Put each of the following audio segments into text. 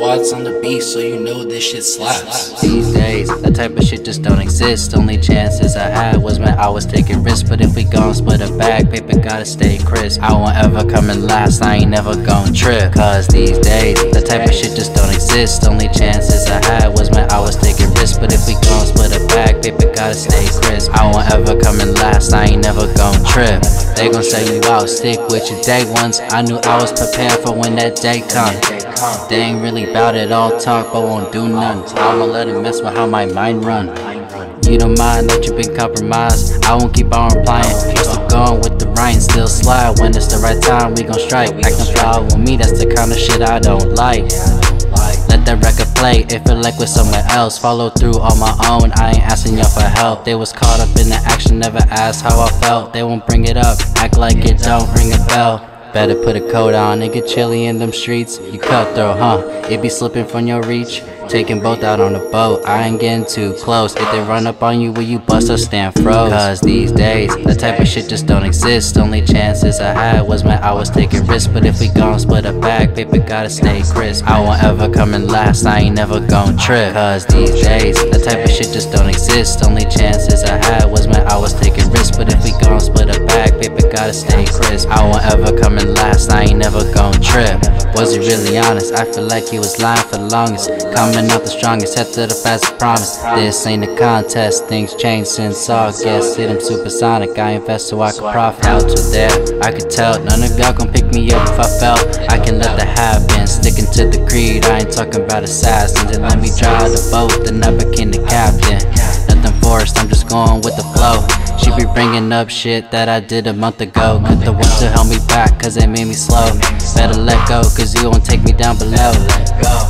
Swats on the beat, so you know this shit slaps. These days, that type of shit just don't exist. Only chances I had was when I was taking risks. But if we gon' split a bag, paper gotta stay crisp. I won't ever come in last, I ain't never gon' trip. Cause these days, that type of shit just don't exist. Only chances I had was when I was taking risks. But if we gon' split a bag, paper gotta stay crisp. I won't ever come in last, I ain't never gon' trip. They gon' say you out, stick with your day ones. I knew I was prepared for when that day come. They ain't really bout it, all talk but won't do none. I'ma let it mess with how my mind run. You don't mind that you been compromised. I won't keep on replying. Still going with the right still slide. When it's the right time, we gon' strike. Acting foul with me, that's the kind of shit I don't like. Let that record play, it feel like with someone else. Follow through on my own, I ain't asking y'all for help. They was caught up in the action, never asked how I felt. They won't bring it up, act like it don't ring a bell. Better put a coat on, it get chilly in them streets. You cutthroat, huh? It be slipping from your reach. Taking both out on the boat, I ain't getting too close. If they run up on you, will you bust or stand froze? Cause these days, that type of shit just don't exist. Only chances I had was when I was taking risks. But if we gon' split a bag, paper gotta stay crisp. I won't ever come in last, I ain't never gon' trip. Cause these days, that type of shit just don't exist. Only chances I had was when I was taking risks. But if we gon' gotta stay crisp. I won't ever come in last, I ain't never gon' trip. Was he really honest? I feel like he was lying for the longest. Coming out the strongest, head to the fastest promise. This ain't a contest, things changed since August. Hit him supersonic, I invest so I can profit. Out to there, I could tell none of y'all gon' pick me up if I fell. I can let that happen, sticking to the creed. I ain't talking about assassins. And let me drive the boat, then I became the captain. Nothing forced, I'm just going with the flow. She be bringing up shit that I did a month ago. Cut the one to help me back, cause it made me slow. Better let go, cause you won't take me down below.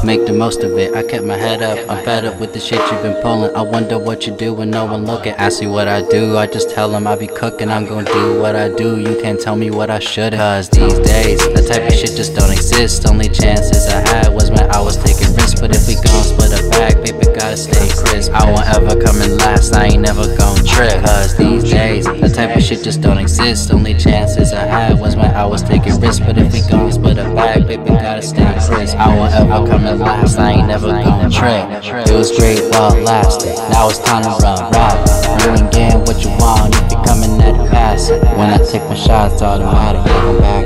Make the most of it, I kept my head up. I'm fed up with the shit you've been pulling. I wonder what you do when no one looking. Ask you what I do, I just tell them I be cooking. I'm gonna do what I do, you can't tell me what I should. Cause these days, that type of shit just don't exist. Only chances I had was when I was taking risks. But if we gon' split a bag, paper gotta stay crisp. I won't ever come in last, I ain't never gon' trip. Cause these days, that type of shit just don't exist. Only chances I had was when I was taking risks. But if we gon' split a bag, paper gotta stay crisp. I won't ever come in last, I ain't never gon' trip. It was great while it lasted. Now it's time to run rapid. You ain't getting what you want if you're coming at it fast. When I take my shots, automatic, go back.